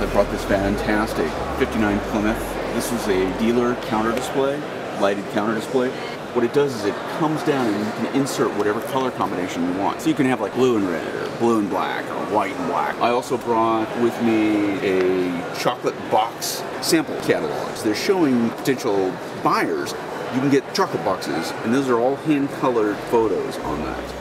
I brought this fantastic 59 Plymouth. This is a dealer counter display, lighted counter display. What it does is it comes down and you can insert whatever color combination you want. So you can have like blue and red, or blue and black, or white and black. I also brought with me a chocolate box sample catalogs. They're showing potential buyers you can get chocolate boxes, and those are all hand-colored photos on that.